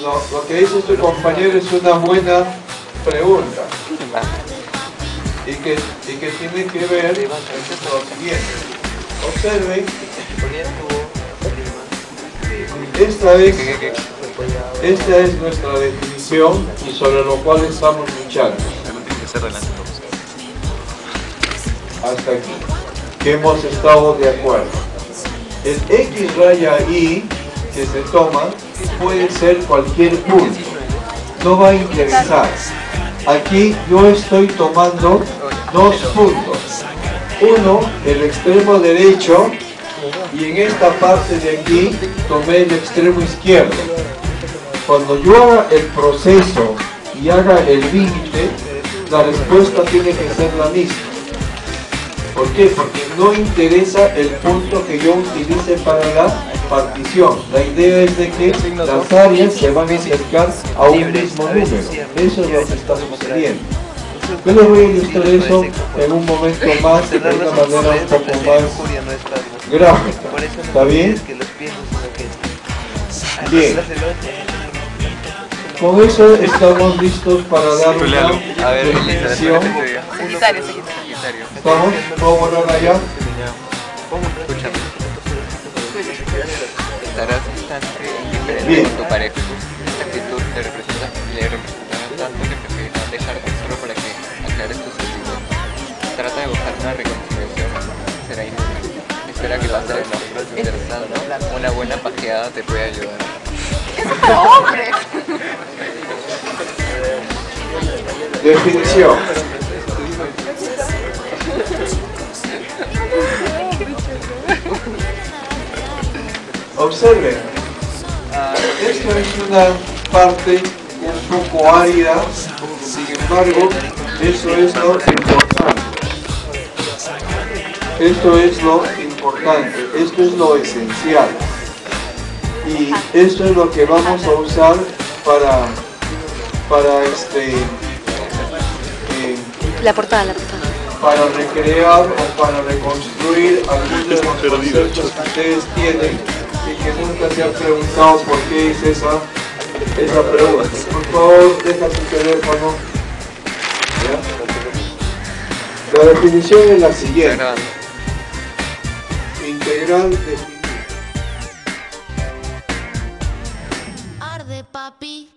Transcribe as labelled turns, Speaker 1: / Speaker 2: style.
Speaker 1: Lo, lo que dice su compañero es una buena pregunta y que, y que tiene que ver con lo siguiente. Observen, esta es, esta es nuestra definición y sobre lo cual estamos luchando. Hasta aquí, que hemos estado de acuerdo. El X raya Y que se toma puede ser cualquier punto, no va a interesar. Aquí yo estoy tomando dos puntos. Uno, el extremo derecho y en esta parte de aquí tomé el extremo izquierdo. Cuando yo haga el proceso y haga el límite, la respuesta tiene que ser la misma. ¿Por qué? Porque no interesa el punto que yo utilice para la partición. La idea es de que las áreas se van a acercar a un mismo número. Eso es lo que está sucediendo. Yo les voy a ilustrar eso en un momento más, de una manera un poco más gráfica. ¿Está bien? Bien. Con eso estamos listos para dar una definición. ¿Vamos? ¿Puedo borrar allá?
Speaker 2: Estarás bastante indiferente con tu pareja. Esta actitud le representa, le representará tanto que preferirá dejarte solo para que aclares tus sentimientos. Trata de buscar una reconciliación, será inútil. Espera que pase de no. Mientras tanto, una buena pajeada te puede ayudar.
Speaker 3: ¡Hombre!
Speaker 1: Definición. Observen, esto es una parte un poco árida, sin embargo, eso es lo importante. Esto es lo importante, esto es lo esencial. Y esto es lo que vamos a usar para, para este, eh,
Speaker 3: La portada, la portada.
Speaker 1: para recrear o para reconstruir algunos de los conceptos que ustedes tienen que nunca se han preguntado por qué hice esa, esa pregunta. Por favor, deja tu teléfono. ¿Ya? La definición es la siguiente. Integral de
Speaker 4: Arde papi